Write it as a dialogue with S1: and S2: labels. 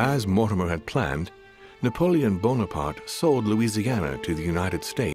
S1: As Mortimer had planned, Napoleon Bonaparte sold Louisiana to the United States.